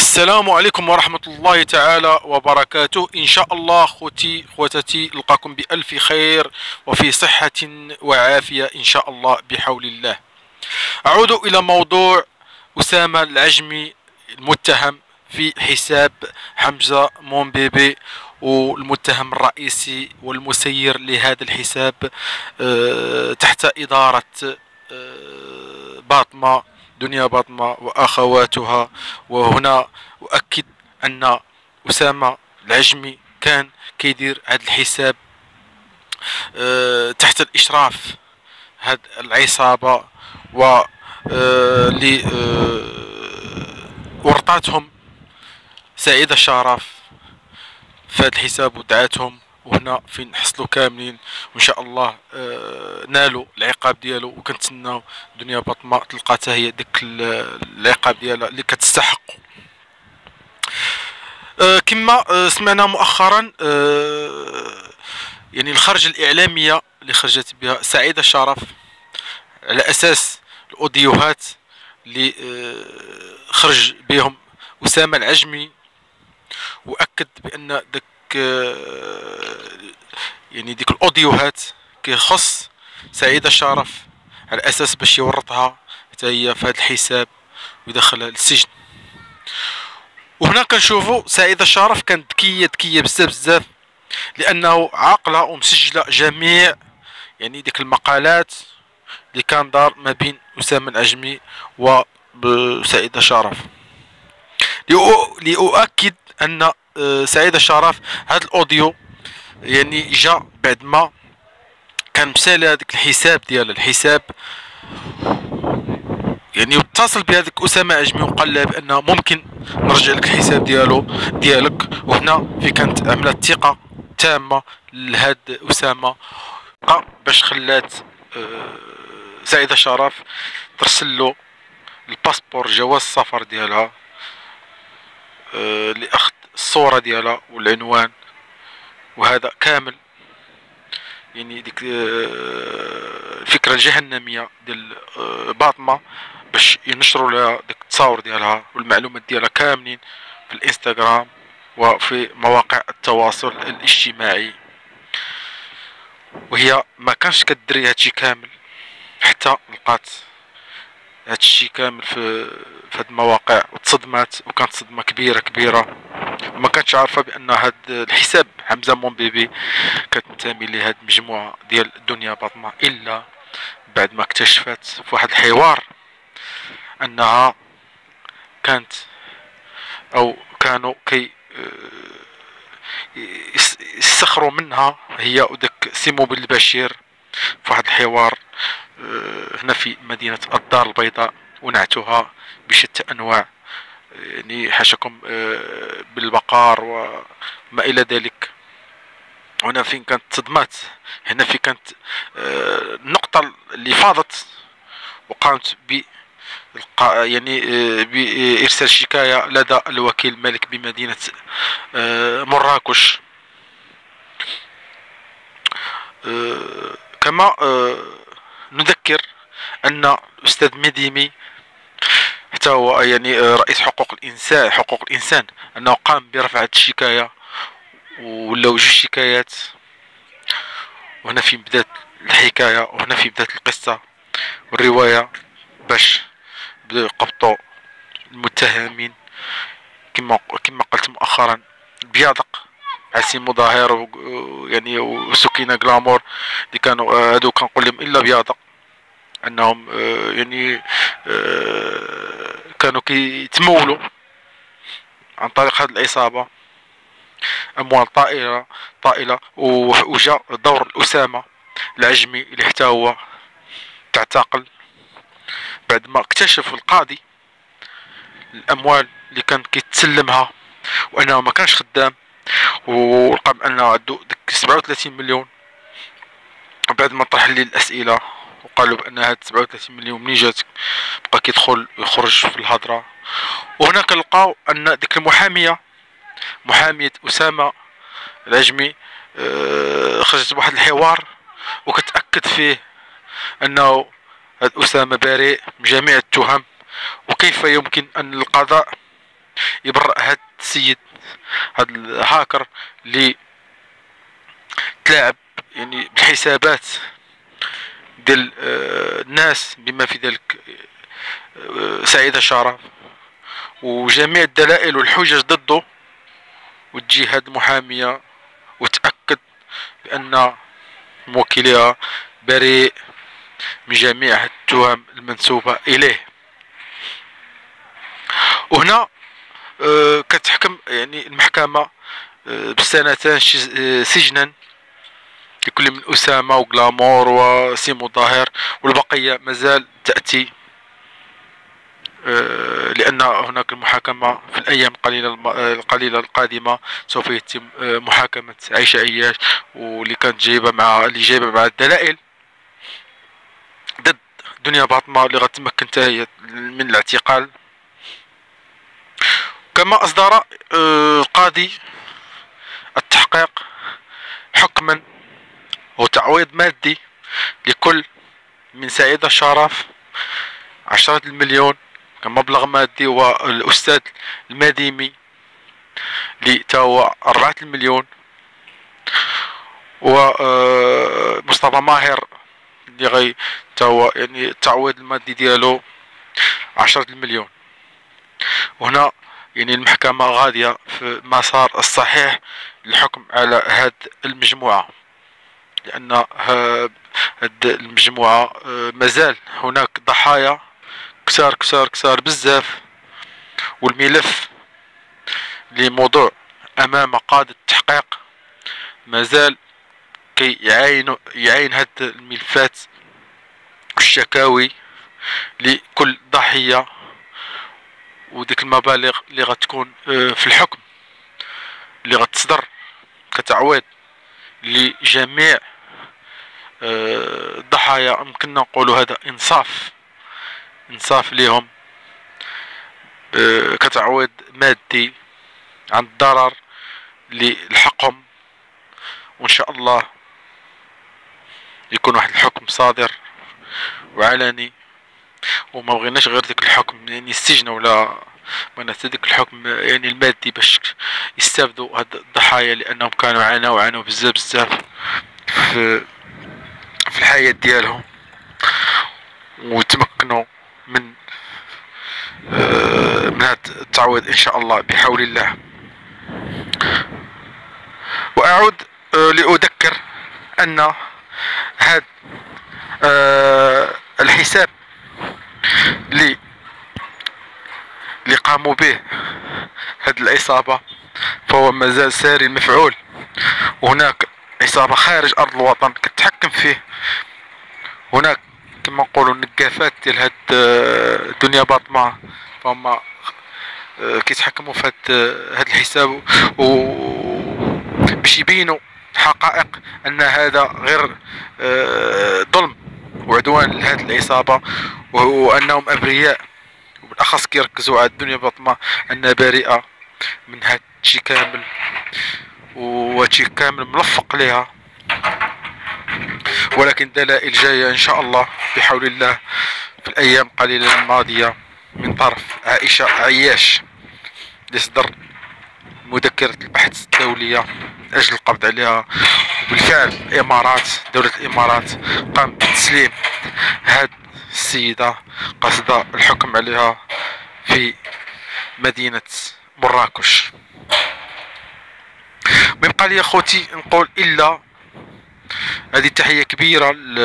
السلام عليكم ورحمة الله تعالى وبركاته. إن شاء الله خوتي خواتتي نلقاكم بألف خير وفي صحة وعافية إن شاء الله بحول الله. أعود إلى موضوع أسامة العجمي المتهم في حساب حمزة مونبيبي والمتهم الرئيسي والمسير لهذا الحساب آه، تحت إدارة آه، باطمة دنيا باطمة وأخواتها وهنا أؤكد أن أسامة العجمي كان كيدير هذا الحساب آه، تحت الإشراف هاد العصابة و اللي ورطاتهم سعيدة الشرف. في هذا الحساب ودعاتهم وهنا فين حصلوا كاملين. وإن شاء الله آه نالوا العقاب ديالو. وكنتسناو دنيا بطمه تلقى حتى هي ديك العقاب ديالها اللي كتستحق. آه كما آه سمعنا مؤخرا يعني الخرجه الإعلامية اللي خرجت بها سعيدة شرف على أساس الأوديوهات اللي خرج بهم أسامة العجمي. وأكد بأن داك يعني ديك الاوديوهات كيخص سعيدة الشرف على أساس باش يورطها حتى هي في هذا الحساب ويدخلها للسجن وهنا كنشوفوا سعيدة الشرف كانت ذكية ذكية بزاف بزاف لأنه عاقلة ومسجلة جميع يعني ديك المقالات اللي كان دار ما بين أسامة العجمي وسعيدة شرف. لأؤكد أن آه، سعيد الشرف هذا الأوديو يعني جا بعد ما كان مسالي هذاك الحساب ديال الحساب. يعني اتصل بهذاك أسامة عجمي وقال له بان ممكن نرجع لك الحساب ديالو ديالك. وهنا في كانت عملت ثقة تامة لهاد أسامة باش خلات آه، سعيده شرف ترسل له الباسبور جواز السفر ديالها آه، لاخذ الصورة ديالها والعنوان وهذا كامل. يعني ديك آه، الفكرة الجهنمية ديال آه، باطمة باش ينشروا لها ديك التصاور ديالها والمعلومات ديالها كاملين في الإنستغرام وفي مواقع التواصل الاجتماعي. وهي ما كانش كدري هادشي كامل حتى لقات هادشي كامل في في هاد المواقع وتصدمات وكانت صدمة كبيرة كبيرة. ما كانتش عارفة بأن هاد الحساب حمزة مون بيبي كتنتمي لهاد المجموعة ديال الدنيا باطمة إلا بعد ما اكتشفت في واحد الحوار أنها كانت أو كانوا كي آه، يسخروا منها هي وداك سيمو بالبشير في واحد الحوار آه، هنا في مدينة الدار البيضاء ونعتها بشتى أنواع. يعني حاشاكم آه، بالبقار وما إلى ذلك. هنا فين كانت صدمات؟ هنا في كانت آه، النقطة اللي فاضت وقامت ب يعني بإرسال شكاية لدى الوكيل الملك بمدينة مراكش. كما نذكر أن الأستاذ مديمي حتى هو يعني رئيس حقوق الإنسان حقوق الإنسان أنه قام برفع الشكاية ولاو جوج شكايات. وهنا في بدات الحكاية وهنا في بدات القصة والرواية باش بداو يقبطوا المتهمين. كما كما قلت مؤخرا بيادق عسيم مظاهر يعني وسكينة جلامور اللي كانوا آه، هادو كنقول لهم إلا بيادق. أنهم آه، يعني آه، كانوا كيتمولوا عن طريق هذه العصابة. أموال طائلة طائلة وجا دور الأسامة العجمي اللي حتى هو تعتقل. بعد ما اكتشف القاضي الأموال اللي كان كيتسلمها وأنه ما كانش خدام ولقى بان عندو ديك 37 مليون. بعد ما طرح لي الأسئلة وقالوا بان هاد 37 مليون منين جاتك؟ بقى كيدخل ويخرج في الهضرة. وهنا كنلقاو أن ديك المحامية محامية أسامة العجمي آه، خرجت بواحد الحوار وكتأكد فيه أنه هاد أسامة بريء من جميع التهم. وكيف يمكن أن القضاء يبرأ هاد السيد هاد الهاكر اللي تلاعب يعني بالحسابات ديال آه، الناس بما في ذلك آه، سعيد شرف وجميع الدلائل والحجج ضده والجهات المحامية وتأكد بأن موكلها بريء من جميع التهم المنسوبة إليه. وهنا آه، كتحكم يعني المحكمة بسنتان سجنا. لكل من أسامة وغلامور وسيمو ظاهر والبقية مازال تأتي لأن هناك المحاكمة في الأيام القليلة القليلة القادمة سوف يتم محاكمة عيشة عياش واللي كانت جايبة مع اللي جايبة مع الدلائل ضد دنيا باطمة اللي غتمكن هي من الاعتقال. كما أصدر القاضي آه، التحقيق حكما وتعويض مادي لكل من سعيد الشرف عشرة المليون كمبلغ مادي والأستاذ المديمي لتاو أربعة المليون. ومصطفى ماهر اللي غي تاو يعني التعويض المادي ديالو عشرة المليون. وهنا يعني المحكمة غادية في المسار الصحيح للحكم على هاد المجموعة. لأن المجموعة آه، مازال هناك ضحايا كسار كسار كسار بزاف والملف لموضوع أمام قادة التحقيق مازال كي يعين يعين هاد الملفات والشكاوي لكل ضحية وديك المبالغ اللي غتكون آه، في الحكم اللي غتصدر كتعويض لجميع الضحايا يمكننا نقولوا هذا إنصاف. إنصاف ليهم آه، كتعويض مادي عن الضرر للحقهم وإن شاء الله يكون واحد الحكم صادر وعلني. وما بغيناش غير ديك الحكم يعني السجن ولا بغينا حتى ديك الحكم يعني المادي باش يستافدوا هاد الضحايا لأنهم كانوا عانوا وعانوا بزاف بزاف في الحياة ديالهم وتمكنوا من آه، من هذا التعويض إن شاء الله بحول الله. وأعود آه، لأذكر أن هذا آه، الحساب اللي اللي قاموا به هاد العصابة فهو مازال ساري المفعول. وهناك عصابة خارج أرض الوطن. كتحكم فيه. هناك كما نقولوا النقافات ديال هاد الدنيا باطمة فهم آه، كيتحكموا في هاد هاد الحساب و باش يبينوا حقائق أن هذا غير آه، ظلم وعدوان لهذه العصابة وأنهم أبرياء. وبالأخص كيركزوا على الدنيا بطمة أنها بريئة من هاد الشي كامل وهادشي كامل ملفق لها ولكن دلائل جاية إن شاء الله بحول الله في الأيام قليلة الماضية من طرف عائشة عياش لصدر مذكرة البحث الدولية أجل القبض عليها وبالفعل الإمارات دولة الإمارات قام بتسليم هاد السيدة قصد الحكم عليها في مدينة مراكش. ما يبقى لي خوتي نقول إلا هذه تحية كبيرة ل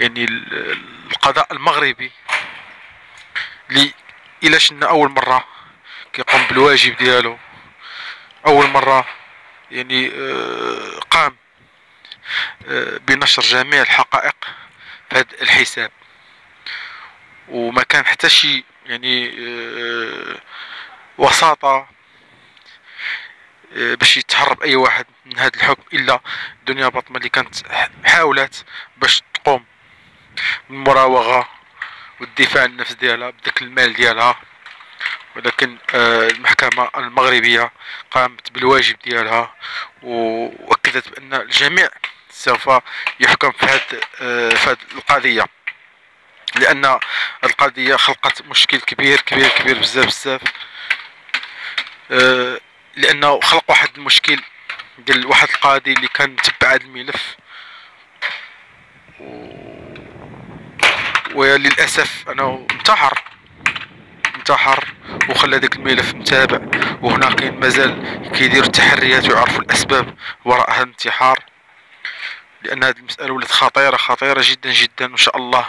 يعني القضاء المغربي لي إلا شنا أول مرة كيقوم بالواجب ديالو؟ أول مرة يعني آه، قام آه، بنشر جميع الحقائق في هذا الحساب. وما كان حتى شي يعني آه، وساطة باش يتهرب أي واحد من هذا الحكم إلا دنيا بطمة اللي كانت حاولت باش تقوم بالمراوغة والدفاع عن النفس ديالها بداك المال ديالها. ولكن آه، المحكمة المغربية قامت بالواجب ديالها وأكدت بأن الجميع سوف يحكم في هذه آه، القضية. لأن القضية خلقت مشكل كبير كبير كبير بزاف بزاف. لأنه خلق واحد المشكل ديال واحد القاضي اللي كان تبع هذا الملف. و... وللأسف انه انتحر. انتحر وخلى داك الملف متابع. وهنا كاين مازال كيديروا التحريات ويعرفوا الأسباب وراء هذا الانتحار. لأن هذه المسألة ولات خطيرة خطيرة جدا جدا وإن شاء الله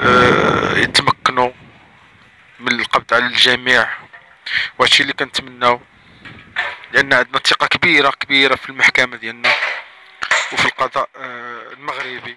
آه، يتمكنوا من القبض على الجميع. وهادشي اللي كنتمناو. لأن عندنا ثقة كبيرة كبيرة في المحكمة ديالنا وفي القضاء آه، المغربي.